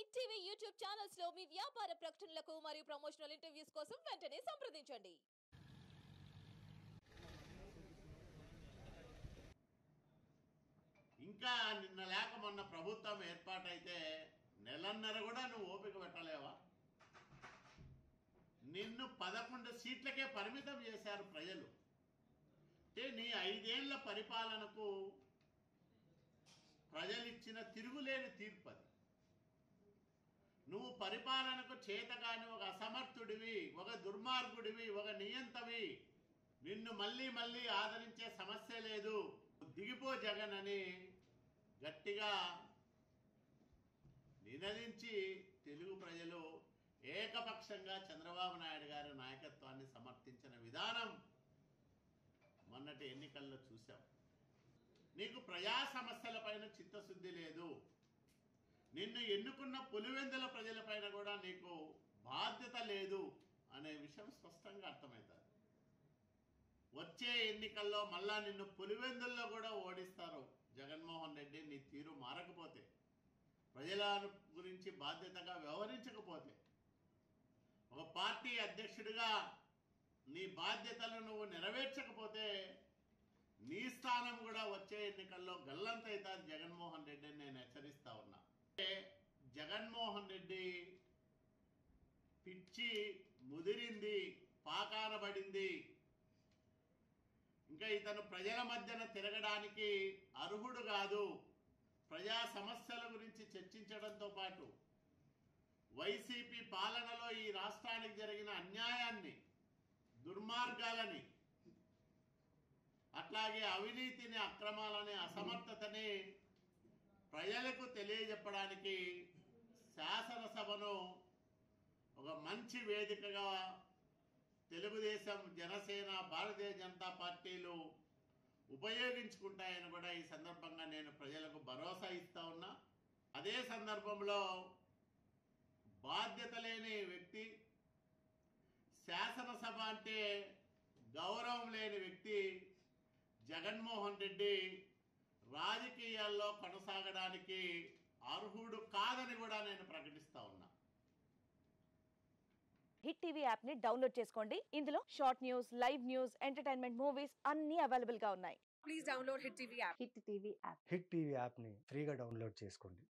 Hit TV YouTube ఛానల్స్లో మీ వ్యాపార ప్రకటనలకు మరియు ప్రమోషనల్ ఇంటర్వ్యూస్ కోసం వెంటనే సంప్రదించండి. ఇంకా నిన్న లేక మొన్న ప్రభుత్వం ఏర్పాటైతే నెలన్నర కూడా నువ్వు ఓపిక పెట్టలేవా? నిన్ను పదకొండు సీట్లకే పరిమితం చేశారు ప్రజలు. అంటే నీ ఐదేళ్ళ పరిపాలనకు ప్రజలిచ్చిన తిరుగులేని తీర్పు అది. నువ్వు పరిపాలనకు చేతగాని ఒక అసమర్థుడివి ఒక దుర్మార్గుడివి ఒక నియంతవి. నిన్ను మళ్ళీ మళ్ళీ ఆదరించే సమస్య లేదు. దిగిపో జగన్ అని గట్టిగా నినదించి తెలుగు ప్రజలు ఏకపక్షంగా చంద్రబాబు నాయుడు గారి నాయకత్వాన్ని సమర్థించిన విధానం మొన్నటి ఎన్నికల్లో చూశాం. నీకు ప్రజా సమస్యలపైన చిత్తశుద్ధి నిన్ను ఎన్నుకున్న పులివెందుల ప్రజలపైన కూడా నీకు బాధ్యత లేదు అనే విషయం స్పష్టంగా అర్థమవుతుంది వచ్చే ఎన్నికల్లో మళ్ళా నిన్ను పులివెందుల్లో కూడా ఓడిస్తారు జగన్మోహన్ రెడ్డి నీ తీరు మారకపోతే ప్రజల గురించి బాధ్యతగా వ్యవహరించకపోతే. ఒక పార్టీ అధ్యక్షుడిగా నీ బాధ్యతలు నువ్వు నెరవేర్చకపోతే నీ స్థానం కూడా వచ్చే ఎన్నికల్లో గల్లంతైతుంది జగన్ రెడ్డి అని నేను హెచ్చరిస్తా ఉన్నా అంటే జగన్మోహన్ రెడ్డి పిచ్చి ముదిరింది పాకాన పడింది. ఇంకా ఇతను ప్రజల మధ్యన తిరగడానికి అర్హుడు కాదు. ప్రజా సమస్యల గురించి చర్చించడంతో పాటు వైసీపీ పాలనలో ఈ రాష్ట్రానికి జరిగిన అన్యాయాన్ని దుర్మార్గాలని అట్లాగే అవినీతిని అక్రమాలని అసమర్థతని ప్రజలకు తెలియజెప్పడానికి శాసనసభను ఒక మంచి వేదికగా తెలుగుదేశం జనసేన భారతీయ జనతా పార్టీలు ఉపయోగించుకుంటాయని కూడా ఈ సందర్భంగా నేను ప్రజలకు భరోసా ఇస్తా ఉన్నా. అదే సందర్భంలో బాధ్యత లేని వ్యక్తి శాసనసభ అంటే గౌరవం లేని వ్యక్తి జగన్మోహన్ రెడ్డి రాజకీయాల్లో కొనసాగడానికి అర్హుడు కాదని కూడా నేను ప్రకటిస్తా ఉన్నా హిట్ టీవీ యాప్ని డౌన్లోడ్ చేసుకోండి. ఇందులో short news live news entertainment movies అన్ని అవైలబుల్గా ఉన్నాయి. Please download Hit TV app. Hit TV app Hit TV యాప్ని ఫ్రీగా డౌన్లోడ్ చేసుకోండి.